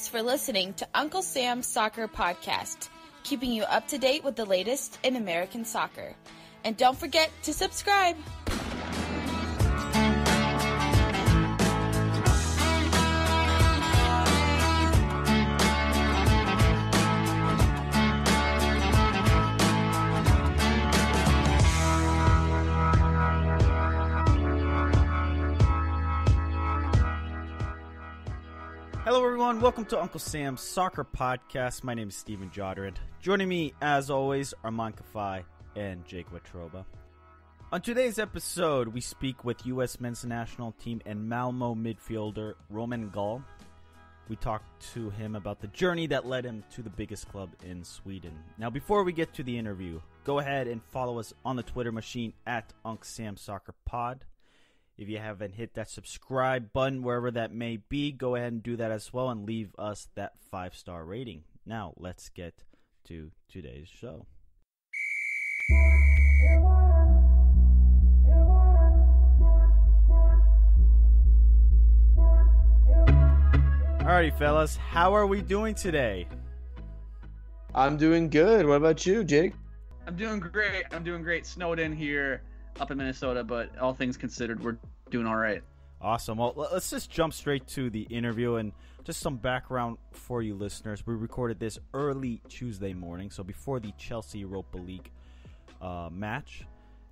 Thanks for listening to Uncle Sam's Soccer Podcast, keeping you up to date with the latest in American soccer. And don't forget to subscribe. Everyone. Welcome to Uncle Sam's Soccer Podcast. My name is Stephen Jodrand. Joining me, as always, are Kafai and Jake Watroba. On today's episode, we speak with U.S. men's national team and Malmo midfielder Romain Gall. We talk to him about the journey that led him to the biggest club in Sweden. Now, before we get to the interview, go ahead and follow us on the Twitter machine at Unc Sam Soccer Pod. If you haven't hit that subscribe button, wherever that may be, go ahead and do that as well and leave us that five star rating. Now, let's get to today's show. Alrighty, fellas, how are we doing today? I'm doing good. What about you, Jake? I'm doing great. I'm doing great. Snowed in here up in Minnesota, but all things considered, we're doing all right. Awesome. Well, let's just jump straight to the interview and just some background for you listeners. We recorded this early Tuesday morning, so before the Chelsea Europa League uh, match.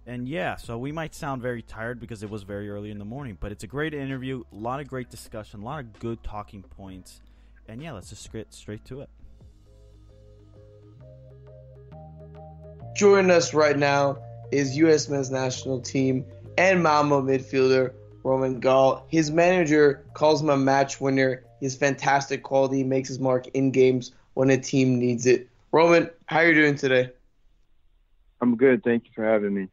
And yeah, so we might sound very tired because it was very early in the morning, but it's a great interview, a lot of great discussion, a lot of good talking points. And yeah, let's just get straight to it. Joining us right now is U.S. men's national team and Malmo midfielder Romain Gall. His manager calls him a match winner. He has fantastic quality, makes his mark in games when a team needs it. Romain, how are you doing today? I'm good. Thank you for having me.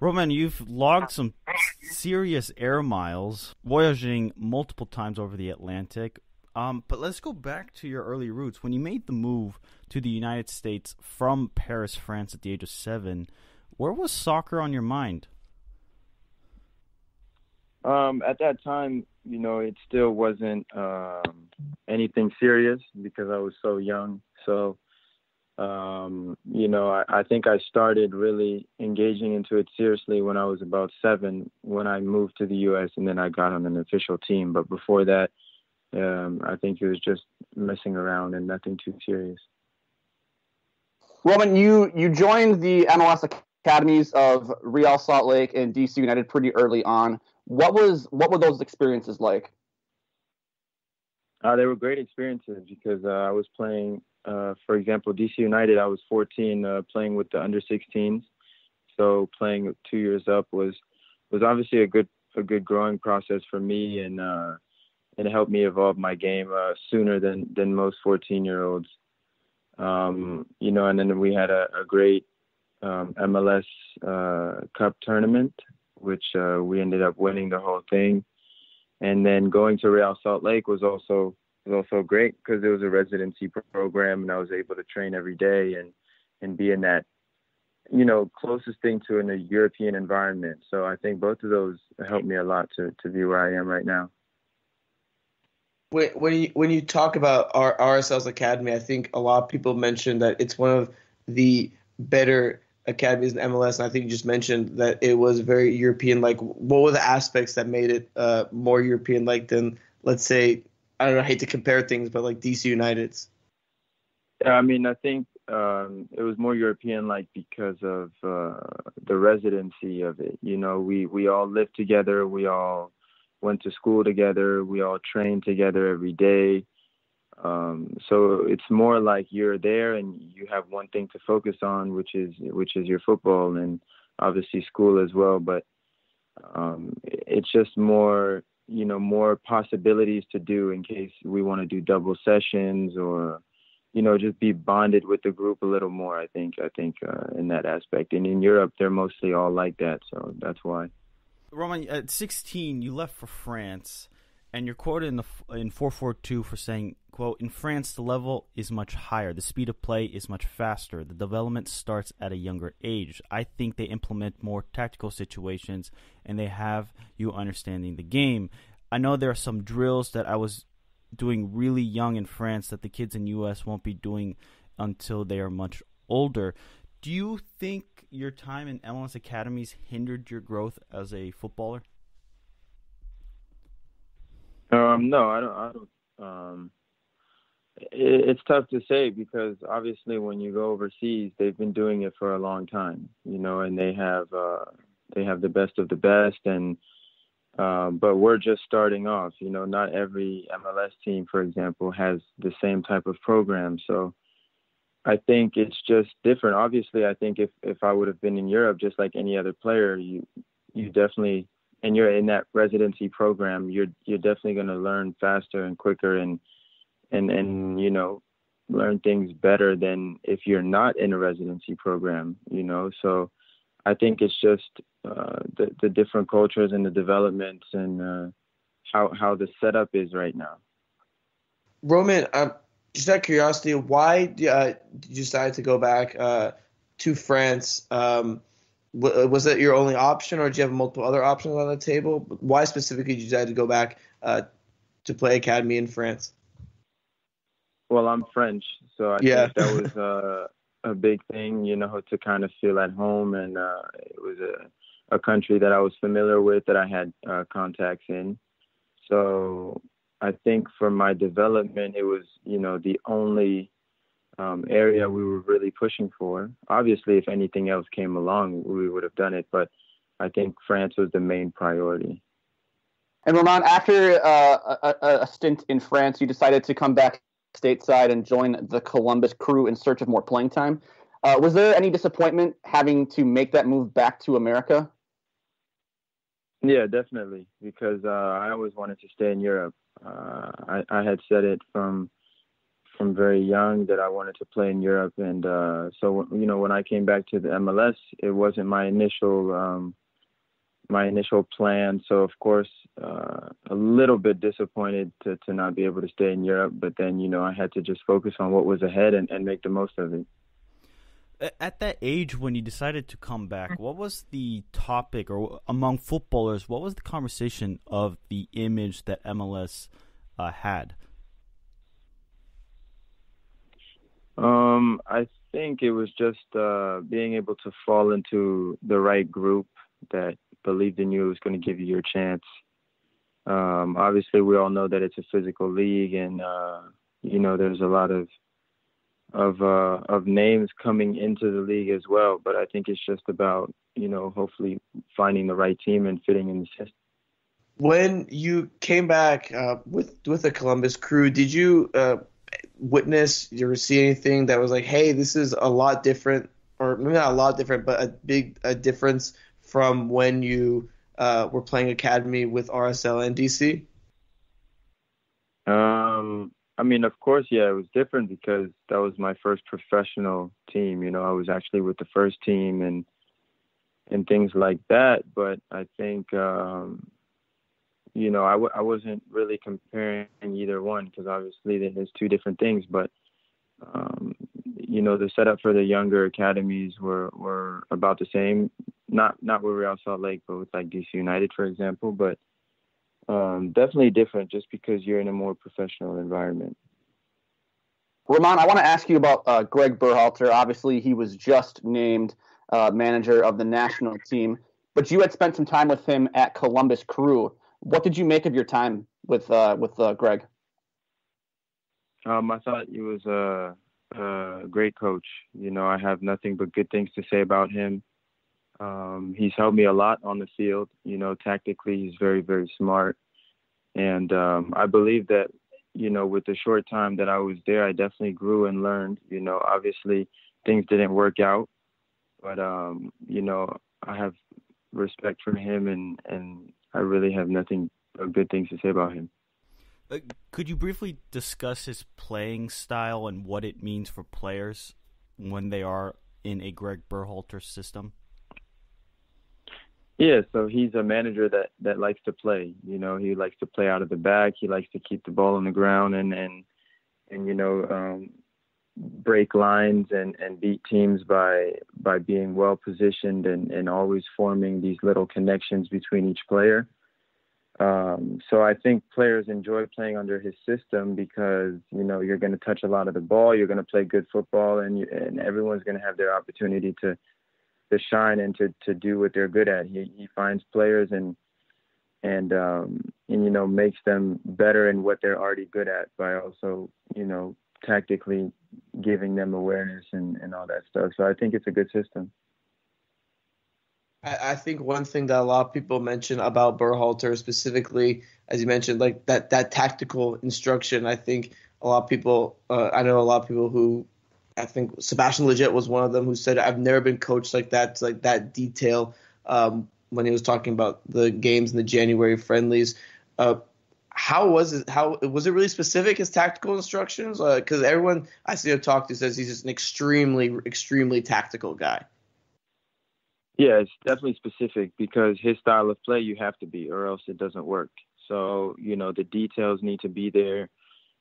Romain, you've logged some serious air miles, voyaging multiple times over the Atlantic. Um, but let's go back to your early roots. When you made the move to the United States from Paris, France at the age of seven, where was soccer on your mind? Um, at that time, you know, it still wasn't um, anything serious because I was so young. So, um, you know, I, I think I started really engaging into it seriously when I was about seven, when I moved to the U.S. and then I got on an official team. But before that, um, I think it was just messing around and nothing too serious. Romain, you you joined the MLS academies of Real Salt Lake and DC United pretty early on. What was what were those experiences like? Uh, they were great experiences because uh, I was playing, uh, for example, DC United. I was 14, uh, playing with the under 16s. So playing two years up was was obviously a good a good growing process for me, and uh, and it helped me evolve my game uh, sooner than than most 14 year olds. Um, you know, and then we had a, a great um, MLS Cup tournament which uh, we ended up winning the whole thing. And then going to Real Salt Lake was also was also great because it was a residency program, and I was able to train every day and and be in that you know closest thing to in a European environment. So I think both of those helped me a lot to to be where I am right now. When you when you talk about RSL's academy, I think a lot of people mention that it's one of the better academies in MLS, and I think you just mentioned that it was very European. Like, what were the aspects that made it uh, more European like than, let's say, I don't know, I hate to compare things, but like DC United's? Yeah, I mean, I think um, it was more European like because of uh, the residency of it. You know, we we all lived together, we all went to school together, we all trained together every day. Um, so it's more like you're there and you have one thing to focus on, which is which is your football and obviously school as well. But um, it's just more, you know, more possibilities to do in case we want to do double sessions or, you know, just be bonded with the group a little more. I think I think uh, in that aspect. And in Europe, they're mostly all like that, so that's why. Romain, at 16, you left for France, and you're quoted in the in 442 for saying Quote, in France, the level is much higher. The speed of play is much faster. The development starts at a younger age. I think they implement more tactical situations and they have you understanding the game. I know there are some drills that I was doing really young in France that the kids in US won't be doing until they are much older. Do you think your time in MLS academies hindered your growth as a footballer? Um, no, I don't. I don't. Um, it, it's tough to say because obviously, when you go overseas, they've been doing it for a long time, you know, and they have uh, they have the best of the best, and um, but we're just starting off. You know, not every MLS team, for example, has the same type of program, so. I think it's just different. Obviously, I think if, if I would have been in Europe, just like any other player, you you definitely and you're in that residency program, you're you're definitely going to learn faster and quicker and and and you know learn things better than if you're not in a residency program. You know, so I think it's just uh, the the different cultures and the developments and uh, how how the setup is right now. Romain, um, just out of curiosity, why uh, did you decide to go back uh, to France? Um, was that your only option, or did you have multiple other options on the table? Why specifically did you decide to go back uh, to play academy in France? Well, I'm French, so I yeah. think that was uh, a big thing, you know, to kind of feel at home, and uh, it was a, a country that I was familiar with, that I had uh, contacts in. So I think for my development, it was, you know, the only um, area we were really pushing for. Obviously, if anything else came along, we would have done it, but I think France was the main priority. And Romain, after uh, a, a, stint in France, you decided to come back stateside and join the Columbus Crew in search of more playing time. Uh, was there any disappointment having to make that move back to America? Yeah, definitely, because uh, I always wanted to stay in Europe. Uh, I, I had said it from from very young that I wanted to play in Europe, and uh, so you know when I came back to the MLS, it wasn't my initial um, my initial plan. So of course, uh, a little bit disappointed to to not be able to stay in Europe, but then you know I had to just focus on what was ahead and, and make the most of it. At that age, when you decided to come back, what was the topic, or among footballers, what was the conversation of the image that MLS uh, had? Um, I think it was just uh, being able to fall into the right group that believed in you was going to give you your chance. Um, obviously, we all know that it's a physical league, and uh, you know there's a lot of of uh, of names coming into the league as well. But I think it's just about you know hopefully finding the right team and fitting in the system. When you came back uh, with with the Columbus Crew, did you uh, witness, ever see anything that was like, hey, this is a lot different, or maybe not a lot different, but a big a difference from when you uh, were playing academy with RSL and DC? Um, I mean, of course, yeah, it was different because that was my first professional team. You know, I was actually with the first team and and things like that. But I think um, you know, I w- I wasn't really comparing either one because obviously there's two different things. But um, you know, the setup for the younger academies were were about the same. Not not with Real Salt Lake, but with like DC United, for example. But um, definitely different, just because you're in a more professional environment. Romain, I want to ask you about uh, Greg Berhalter. Obviously, he was just named uh, manager of the national team, but you had spent some time with him at Columbus Crew. What did you make of your time with uh, with uh, Greg? Um, I thought he was a, a, great coach. You know, I have nothing but good things to say about him. Um, he's helped me a lot on the field. You know, tactically, he's very, very smart. And um, I believe that, you know, with the short time that I was there, I definitely grew and learned. You know, obviously, things didn't work out, but, um, you know, I have respect for him and, and I really have nothing good things to say about him. Uh, could you briefly discuss his playing style and what it means for players when they are in a Greg Berhalter system? Yeah, so he's a manager that that likes to play. You know, he likes to play out of the back. He likes to keep the ball on the ground and and and you know um, break lines and and beat teams by by being well positioned and and always forming these little connections between each player. Um, so I think players enjoy playing under his system because you know you're going to touch a lot of the ball, you're going to play good football, and you, and everyone's going to have their opportunity to to shine and to to do what they're good at. He he finds players and and um, and you know makes them better in what they're already good at by also you know tactically giving them awareness and and all that stuff. So I think it's a good system. I, think one thing that a lot of people mention about Berhalter specifically, as you mentioned, like that that tactical instruction. I think a lot of people, uh, I know a lot of people who, I think Sebastian Lletget was one of them who said, "I've never been coached like that, like that detail." Um, when he was talking about the games in the January friendlies, uh, how was it? How was it really specific? His tactical instructions? Because uh, everyone I see him talk to says he's just an extremely, extremely tactical guy. Yeah, it's definitely specific because his style of play, you have to be, or else it doesn't work. So, you know, the details need to be there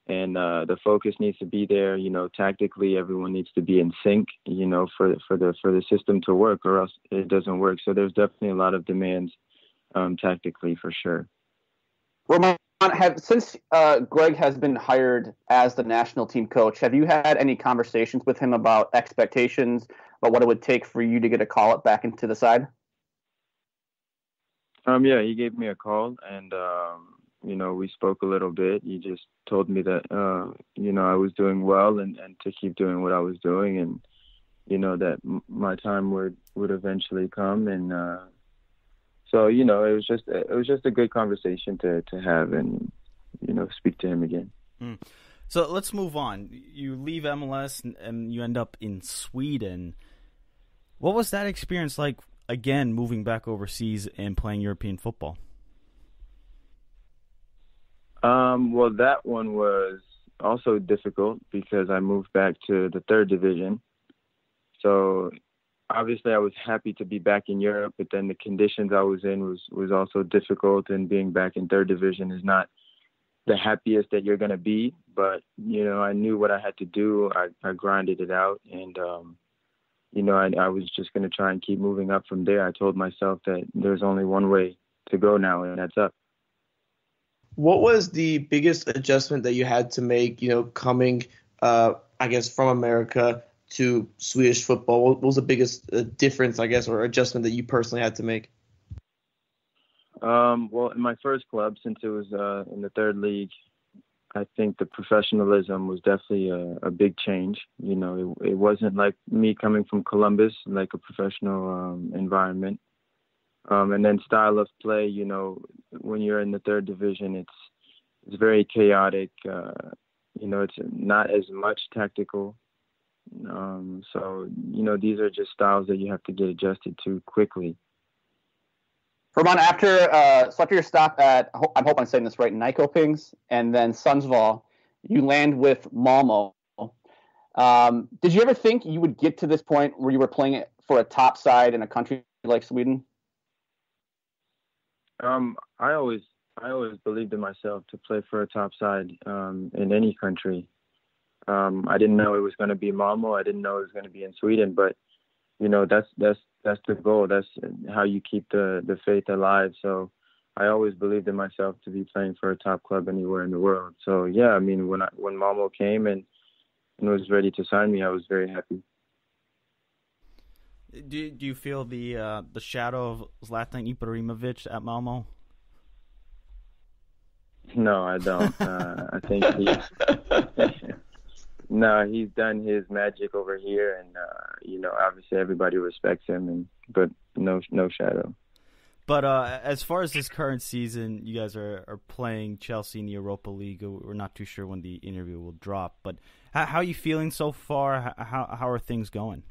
and uh, the focus needs to be there. You know, tactically, everyone needs to be in sync, you know, for, for, the, for the system to work, or else it doesn't work. So there's definitely a lot of demands um, tactically for sure. Romain, have, since uh, Greg has been hired as the national team coach, have you had any conversations with him about expectations, about what it would take for you to get a call up back into the side? Um, yeah, he gave me a call, and um, you know, we spoke a little bit. He just told me that uh, you know I was doing well, and and to keep doing what I was doing, and you know that m- my time would would eventually come, and uh, so you know it was just it was just a good conversation to to have and you know speak to him again. Mm. So let's move on. You leave MLS and, and you end up in Sweden. What was that experience like? Again, moving back overseas and playing European football. Um, well, that one was also difficult because I moved back to the third division. So obviously I was happy to be back in Europe, but then the conditions I was in was was also difficult, and being back in third division is not the happiest that you're gonna be. But you know, I knew what I had to do. I, I grinded it out, and um, you know, I, I was just gonna try and keep moving up from there. I told myself that there's only one way to go now, and that's up. What was the biggest adjustment that you had to make? You know, coming, uh, I guess, from America to Swedish football? What was the biggest uh, difference, I guess, or adjustment that you personally had to make? Um, well, in my first club, since it was uh, in the third league, I think the professionalism was definitely a, a big change. You know, it, it, wasn't like me coming from Columbus, like a professional um, environment. Um, and then style of play, you know, when you're in the third division, it's it's very chaotic. Uh, you know, it's not as much tactical. Um, so you know, these are just styles that you have to get adjusted to quickly. Romain, after uh, so after your stop at, I'm hoping I'm saying this right, Nyköpings, and then Sundsvall, you land with Malmo. Um, did you ever think you would get to this point where you were playing it for a top side in a country like Sweden? Um, I always, I always believed in myself to play for a top side um, in any country. Um, I didn't know it was going to be Malmo. I didn't know it was going to be in Sweden, but you know that's that's that's the goal. That's how you keep the the faith alive. So I always believed in myself to be playing for a top club anywhere in the world. So yeah, I mean when I, when Malmo came and and was ready to sign me, I was very happy. Do do you feel the uh, the shadow of Zlatan Ibrahimovic at Malmo? No, I don't. Uh, I think he No, he's done his magic over here, and uh, you know, obviously everybody respects him, and but no, no shadow. But uh, as far as this current season, you guys are, are playing Chelsea in the Europa League. We're not too sure when the interview will drop, but how, how are you feeling so far? How how are things going?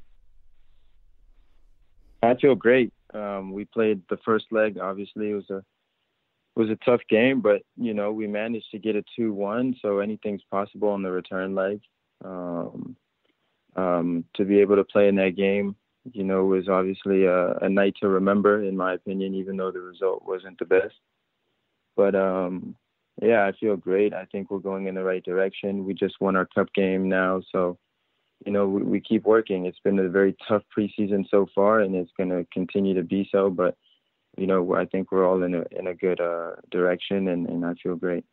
I feel great. Um, we played the first leg. Obviously, it was a was a tough game, but you know we managed to get a two one. So anything's possible on the return leg um, um, to be able to play in that game, you know, was obviously a, a, night to remember, in my opinion, even though the result wasn't the best. But um, yeah, I feel great. I think we're going in the right direction. We just won our cup game now, so you know we, we keep working. It's been a very tough preseason so far, and it's going to continue to be so. But you know, I think we're all in a in a good uh, direction, and, and I feel great.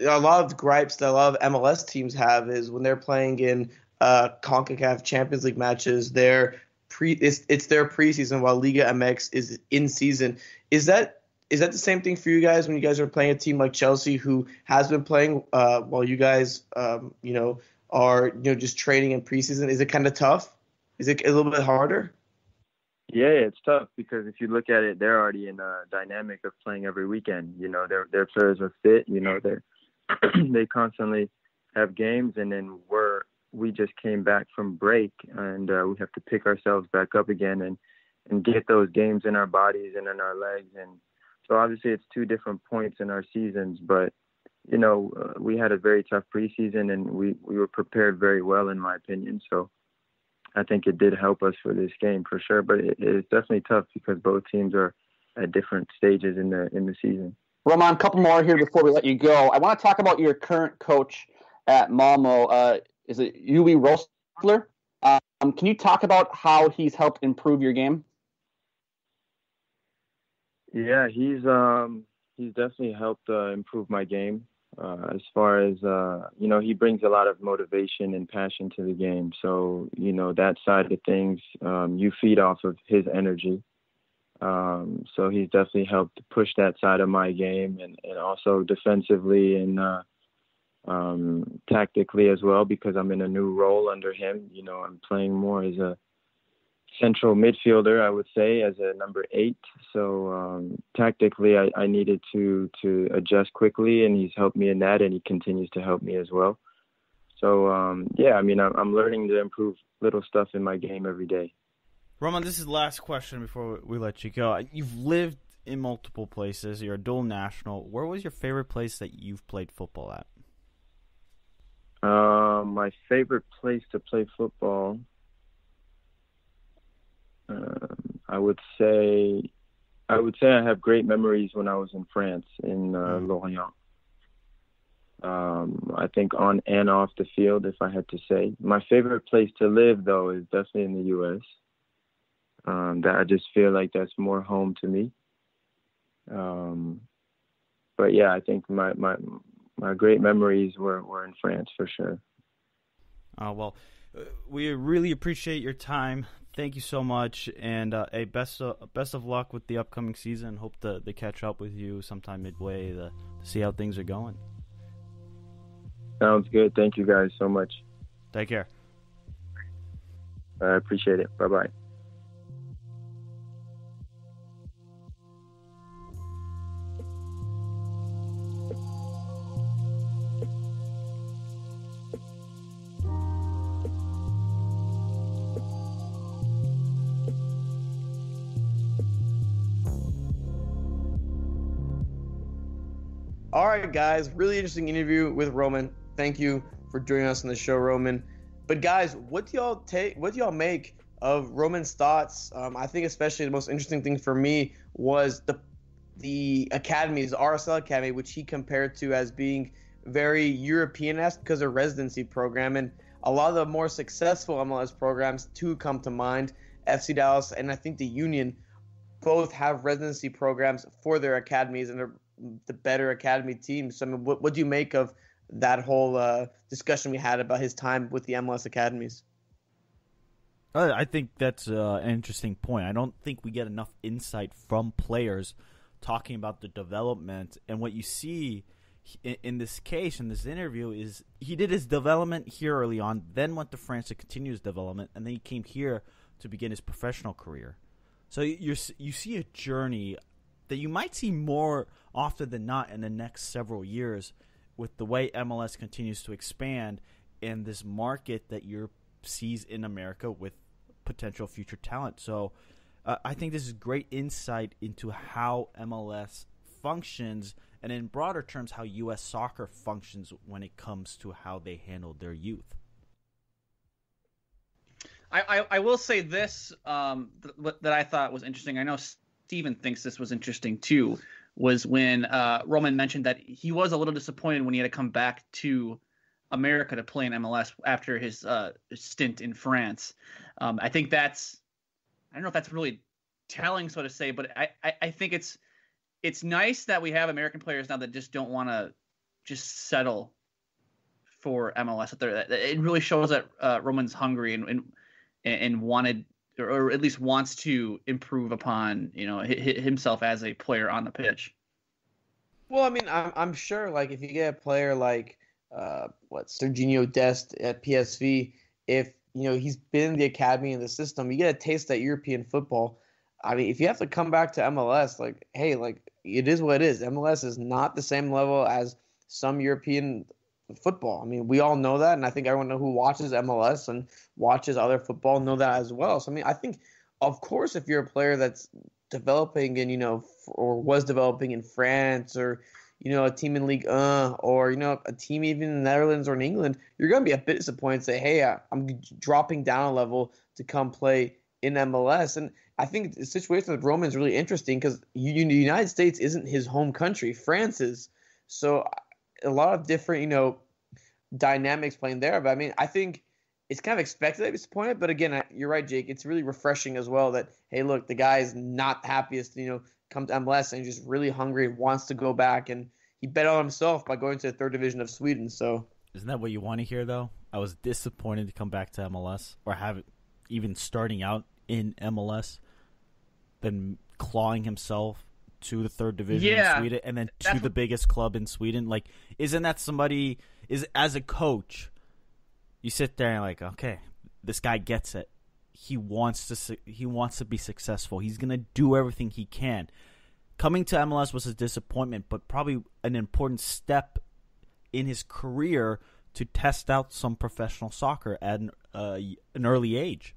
A lot of gripes that a lot of MLS teams have is when they're playing in uh, Concacaf Champions League matches, they're pre it's, it's their preseason while Liga MX is in season. Is that is that the same thing for you guys when you guys are playing a team like Chelsea who has been playing uh, while you guys um, you know are you know just training in preseason? Is it kind of tough? Is it a little bit harder? Yeah, it's tough because if you look at it, they're already in a dynamic of playing every weekend. You know, their their players are fit. You know, they they constantly have games, and then we're we just came back from break, and uh, we have to pick ourselves back up again and and get those games in our bodies and in our legs. And so obviously, it's two different points in our seasons, but you know, uh, we had a very tough preseason, and we we were prepared very well, in my opinion. So I think it did help us for this game for sure. But it, it's definitely tough because both teams are at different stages in the in the season. Romain, a couple more here before we let you go. I want to talk about your current coach at Malmo. Uh, is it Uwe Rosler? Um, can you talk about how he's helped improve your game? Yeah, he's um, he's definitely helped uh, improve my game. Uh, as far as uh, you know, he brings a lot of motivation and passion to the game. So you know that side of things, um, you feed off of his energy. Um, so he's definitely helped push that side of my game, and, and also defensively and uh, um, tactically as well, because I'm in a new role under him. You know, I'm playing more as a central midfielder, I would say, as a number eight. So um, tactically, I, I, needed to to adjust quickly, and he's helped me in that, and he continues to help me as well. So um, yeah, I mean, I'm, I'm, learning to improve little stuff in my game every day. Romain, this is the last question before we let you go. You've lived in multiple places. You're a dual national. Where was your favorite place that you've played football at? Uh, my favorite place to play football um, I would say I would say I have great memories when I was in France in uh, mm. Lorient. Um, I think on and off the field, if I had to say, my favorite place to live though is definitely in the U.S. Um, that I just feel like that's more home to me. Um, but yeah, I think my my my great memories were were in France for sure. Oh well, uh, we really appreciate your time thank you so much, and uh, hey, best of, best of luck with the upcoming season. Hope to, to catch up with you sometime midway to, to see how things are going. Sounds good. Thank you guys so much. Take care. I appreciate it. Bye bye. Guys, really interesting interview with Romain. Thank you for joining us on the show, Romain. But guys, what do y'all take? What do y'all make of Romain's thoughts? Um, I think especially the most interesting thing for me was the the academies, RSL Academy, which he compared to as being very European-esque because of residency program, and a lot of the more successful MLS programs too come to mind. FC Dallas and I think the Union both have residency programs for their academies, and they're the better academy teams. So, I mean, what, what do you make of that whole uh, discussion we had about his time with the MLS academies? I think that's uh, an interesting point. I don't think we get enough insight from players talking about the development and what you see in, in this case in this interview is he did his development here early on, then went to France to continue his development, and then he came here to begin his professional career. So you you see a journey that you might see more often than not in the next several years with the way MLS continues to expand in this market that Europe sees in America with potential future talent. So uh, I think this is great insight into how MLS functions and in broader terms how US soccer functions when it comes to how they handle their youth. I, I, I will say this um, th- that I thought was interesting. I know Steven thinks this was interesting too, was when uh, Romain mentioned that he was a little disappointed when he had to come back to America to play in MLS after his uh, stint in France. Um, I think that's I don't know if that's really telling, so to say. But I, I, I think it's it's nice that we have American players now that just don't want to just settle for MLS. That it really shows that uh, Romain's hungry and, and and wanted or at least wants to improve upon you know himself as a player on the pitch. Well, I mean, I'm I'm sure like if you get a player like uh, what Sergiño Dest at PSV, if you know he's been in the academy in the system, you get a taste that European football. I mean, if you have to come back to MLS, like, hey, like it is what it is. MLS is not the same level as some European football. I mean, we all know that, and I think everyone who watches MLS and watches other football know that as well. So I mean, I think, of course, if you're a player that's developing in you know or was developing in France or you know a team in League uh, or you know a team even in the Netherlands or in England, you're going to be a bit disappointed. And say, hey, I'm dropping down a level to come play in MLS, and I think the situation with Romain is really interesting because the United States isn't his home country. France is. So a lot of different, you know, dynamics playing there. But I mean, I think it's kind of expected to be disappointed. But again, you're right, Jake. It's really refreshing as well that hey, look, the guy is not happiest. You know, come to MLS and just really hungry, wants to go back, and he bet on himself by going to the third division of Sweden. So isn't that what you want to hear though? I was disappointed to come back to MLS or have it even starting out in MLS, then clawing himself to the third division yeah, in Sweden and then to the biggest club in Sweden. Like, isn't that somebody is as a coach? You sit there and like, okay, this guy gets it. He wants to he wants to be successful. He's gonna do everything he can. Coming to MLS was a disappointment, but probably an important step in his career to test out some professional soccer at an, uh, an early age.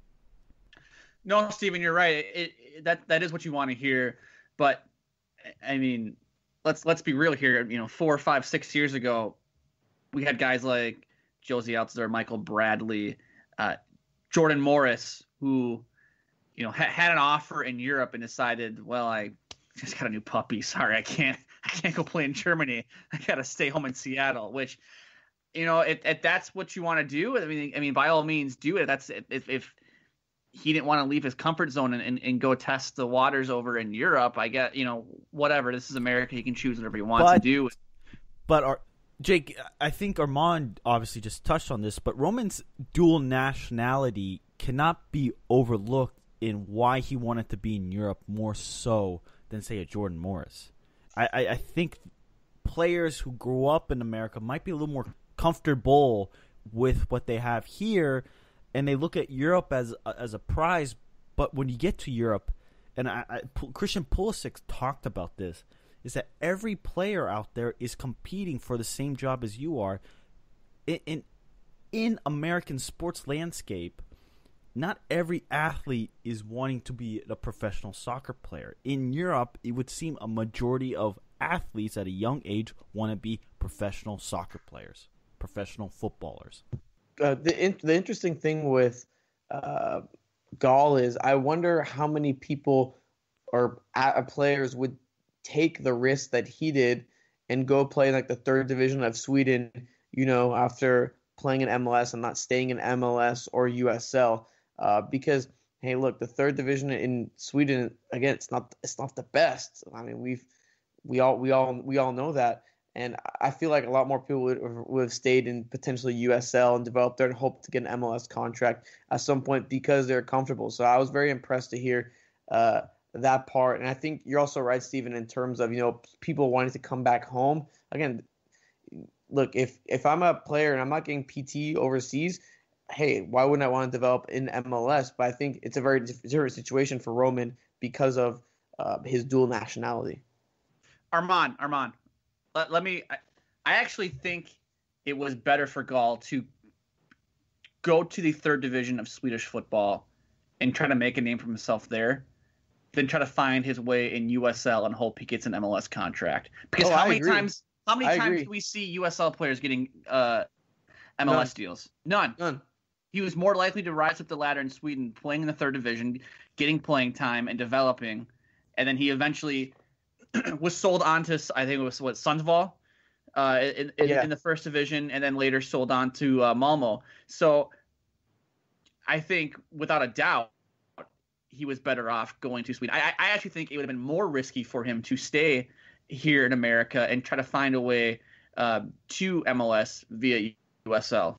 No, Stephen, you're right. It, it, that that is what you want to hear, but I mean, let's let's be real here. You know, four, five, six years ago, we had guys like Jozy Altidore, Michael Bradley, uh, Jordan Morris, who, you know, ha- had an offer in Europe and decided, well, I just got a new puppy. Sorry, I can't I can't go play in Germany. I got to stay home in Seattle. Which, you know, if, if that's what you want to do, I mean, I mean, by all means, do it. That's if if he didn't want to leave his comfort zone and, and, and, go test the waters over in Europe. I get, you know, whatever. This is America. He can choose whatever he wants but, to do. But our, Jake, I think Armand obviously just touched on this, but Romain's dual nationality cannot be overlooked in why he wanted to be in Europe more so than, say, a Jordan Morris. I, I, I think players who grew up in America might be a little more comfortable with what they have here – and they look at Europe as as a prize. But when you get to Europe, and I, I, Christian Pulisic talked about this, is that every player out there is competing for the same job as you are. In in, in American sports landscape, not every athlete is wanting to be a professional soccer player. In Europe, it would seem a majority of athletes at a young age want to be professional soccer players, professional footballers uh, the in, the interesting thing with uh, Gall is I wonder how many people or uh, players would take the risk that he did and go play like the third division of Sweden. You know, after playing in MLS and not staying in MLS or USL, uh, because hey, look, the third division in Sweden again, it's not it's not the best. I mean, we've we all we all we all know that. And I feel like a lot more people would, would have stayed in potentially USL and developed there and hoped to get an MLS contract at some point because they're comfortable. So I was very impressed to hear uh, that part. And I think you're also right, Stephen, in terms of you know people wanting to come back home. Again, look if if I'm a player and I'm not getting PT overseas, hey, why wouldn't I want to develop in MLS? But I think it's a very different situation for Romain because of uh, his dual nationality. Armand, Armand, let, let me. I, I actually think it was better for Gall to go to the third division of Swedish football and try to make a name for himself there than try to find his way in USL and hope he gets an MLS contract. Because oh, how I many agree. times how many I times agree. do we see USL players getting uh, MLS None. deals? None. None. He was more likely to rise up the ladder in Sweden, playing in the third division, getting playing time and developing, and then he eventually was sold on to I think it was what Sundsvall uh, in, in, yeah. in, the first division, and then later sold on to uh, Malmo. So I think without a doubt, he was better off going to Sweden. I, I actually think it would have been more risky for him to stay here in America and try to find a way uh, to MLS via USL.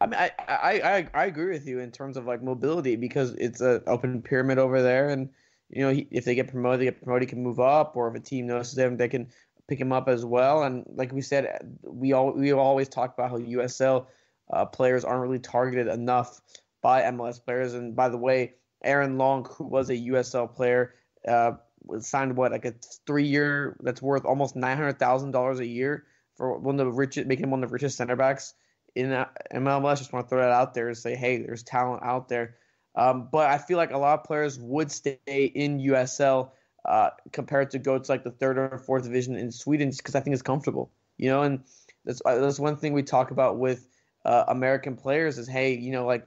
I mean, I, I, I, I agree with you in terms of like mobility because it's an open pyramid over there, and you know he, if they get promoted, they get promoted, he can move up, or if a team notices him, they can pick him up as well. And like we said, we all we always talk about how USL uh, players aren't really targeted enough by MLS players. And by the way, Aaron Long, who was a USL player, uh, signed what like a three year that's worth almost nine hundred thousand dollars a year for one of the richest, making him one of the richest center backs in MLS. Just want to throw that out there and say, hey, there's talent out there. Um, but I feel like a lot of players would stay in USL uh, compared to go to like the third or fourth division in Sweden, because I think it's comfortable. You know, and that's uh, that's one thing we talk about with uh, American players is, hey, you know, like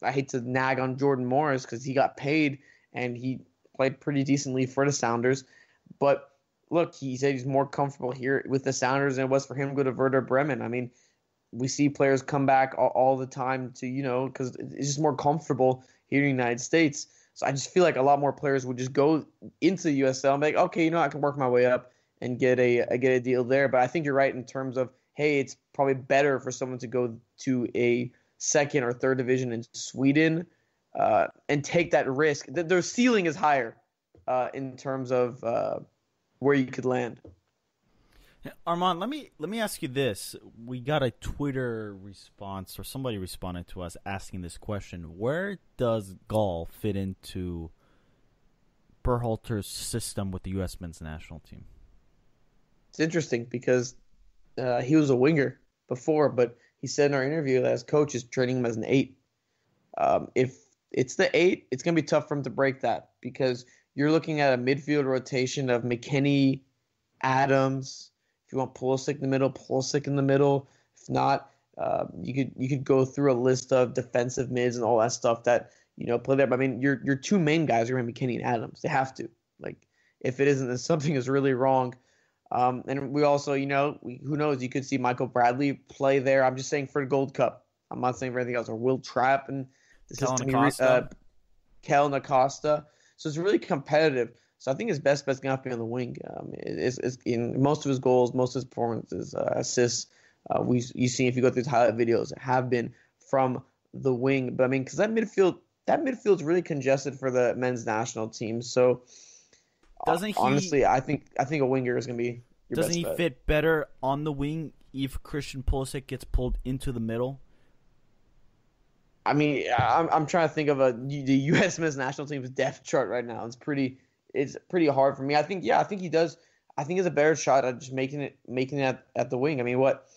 I hate to nag on Jordan Morris because he got paid and he played pretty decently for the Sounders, but look, he said he's more comfortable here with the Sounders than it was for him to go to Werder Bremen. I mean, we see players come back all, all the time to you know because it's just more comfortable here in the United States. So I just feel like a lot more players would just go into the USL and be like, okay, you know, I can work my way up and get a, get a deal there. But I think you're right in terms of hey, it's probably better for someone to go to a second or third division in Sweden uh, and take that risk. Their ceiling is higher uh, in terms of uh, where you could land. Armand, let me let me ask you this. We got a Twitter response or somebody responded to us asking this question. Where does Gall fit into Berhalter's system with the US men's national team? It's interesting because uh, he was a winger before, but he said in our interview that his coach is training him as an eight. Um, if it's the eight, it's going to be tough for him to break that because you're looking at a midfield rotation of McKennie, Adams, you want Pulisic in the middle, Pulisic in the middle. If not, uh, you could you could go through a list of defensive mids and all that stuff that you know play there. I mean, your your two main guys are going to be Kenny and Adams. They have to. Like, if it isn't, then something is really wrong. Um, and we also, you know, we, who knows? You could see Michael Bradley play there. I'm just saying for the Gold Cup. I'm not saying for anything else. Or Wil Trapp and this Kellyn is Acosta. Uh, Kellyn Acosta. So it's really competitive. So I think his best bet's gonna have to be on the wing. Um, it's, it's in most of his goals, most of his performances, uh, assists. Uh, we you see if you go through his highlight videos have been from the wing. But I mean, because that midfield that midfield's really congested for the men's national team. So doesn't he, honestly, I think I think a winger is gonna be. doesn't he bet. fit better on the wing if Christian Pulisic gets pulled into the middle? I mean, I'm I'm trying to think of a the U.S. men's national team's depth chart right now. It's pretty it's pretty hard for me. I think yeah, I think he does. I think he's a better shot at just making it making it at, at the wing. I mean, what?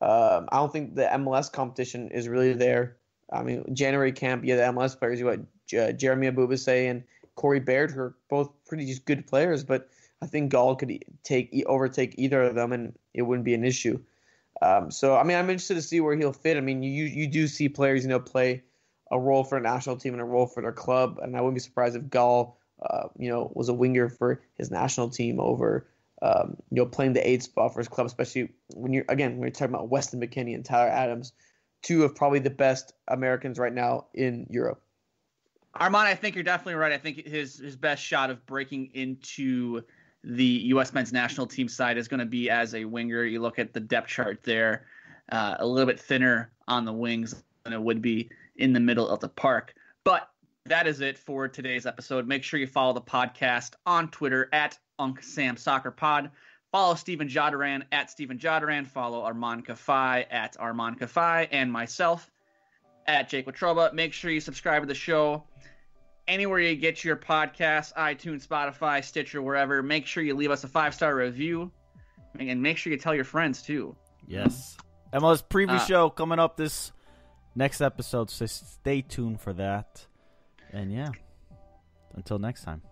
Um, I don't think the MLS competition is really there. I mean, January camp, yeah, the MLS players, you got J- Jeremy Ebobisse and Corey Baird, who are both pretty just good players, but I think Gall could take overtake either of them, and it wouldn't be an issue. Um, so, I mean, I'm interested to see where he'll fit. I mean, you you do see players, you know, play a role for a national team and a role for their club, and I wouldn't be surprised if Gall uh, you know, was a winger for his national team over, um, you know, playing the eight spot for his club, especially when you're, again, when you're talking about Weston McKennie and Tyler Adams, two of probably the best Americans right now in Europe. Armand, I think you're definitely right. I think his his best shot of breaking into the U.S. men's national team side is going to be as a winger. You look at the depth chart there, uh, a little bit thinner on the wings than it would be in the middle of the park. That is it for today's episode. Make sure you follow the podcast on Twitter at Unc Sam Soccer Pod. Follow Stephen Jodaran at Stephen Jodaran. Follow Armand Kafai at Armand Kafai and myself at Jake Watroba. Make sure you subscribe to the show anywhere you get your podcasts, iTunes, Spotify, Stitcher, wherever. Make sure you leave us a five star review and make sure you tell your friends too. Yes. MLS preview uh, show coming up this next episode, so stay tuned for that. And yeah, until next time.